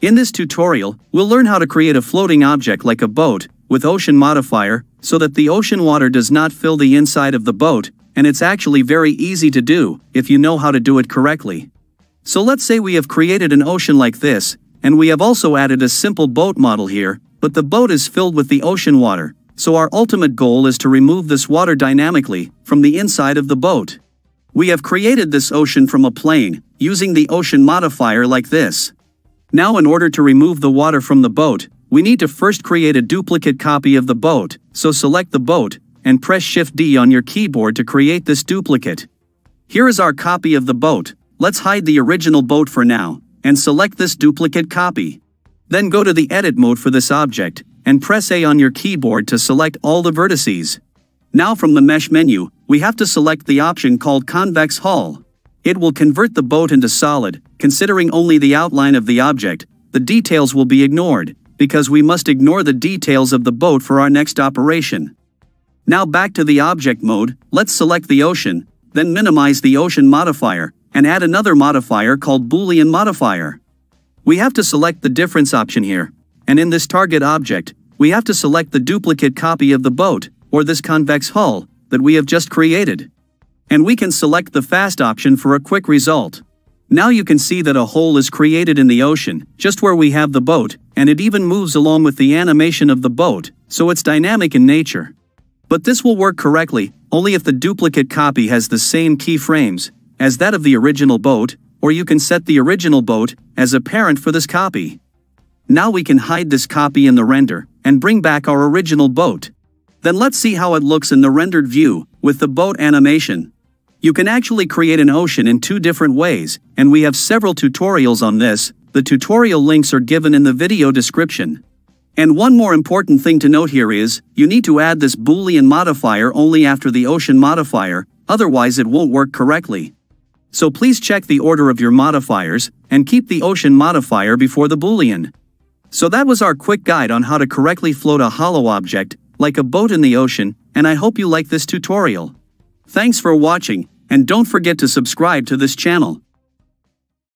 In this tutorial, we'll learn how to create a floating object like a boat, with ocean modifier, so that the ocean water does not fill the inside of the boat, and it's actually very easy to do, if you know how to do it correctly. So let's say we have created an ocean like this, and we have also added a simple boat model here, but the boat is filled with the ocean water, so our ultimate goal is to remove this water dynamically, from the inside of the boat. We have created this ocean from a plane, using the ocean modifier like this. Now in order to remove the water from the boat, we need to first create a duplicate copy of the boat, so select the boat, and press Shift D on your keyboard to create this duplicate. Here is our copy of the boat, let's hide the original boat for now, and select this duplicate copy. Then go to the edit mode for this object, and press A on your keyboard to select all the vertices. Now from the mesh menu, we have to select the option called convex hull. It will convert the boat into solid, considering only the outline of the object, the details will be ignored, because we must ignore the details of the boat for our next operation. Now back to the object mode, let's select the ocean, then minimize the ocean modifier, and add another modifier called Boolean modifier. We have to select the difference option here, and in this target object, we have to select the duplicate copy of the boat, or this convex hull, that we have just created. And we can select the fast option for a quick result. Now you can see that a hole is created in the ocean, just where we have the boat, and it even moves along with the animation of the boat, so it's dynamic in nature. But this will work correctly, only if the duplicate copy has the same keyframes, as that of the original boat, or you can set the original boat as a parent for this copy. Now we can hide this copy in the render, and bring back our original boat. Then let's see how it looks in the rendered view, with the boat animation. You can actually create an ocean in two different ways, and we have several tutorials on this, the tutorial links are given in the video description. And one more important thing to note here is, you need to add this boolean modifier only after the ocean modifier, otherwise it won't work correctly. So please check the order of your modifiers, and keep the ocean modifier before the boolean. So that was our quick guide on how to correctly float a hollow object, like a boat in the ocean, and I hope you like this tutorial. Thanks for watching, and don't forget to subscribe to this channel.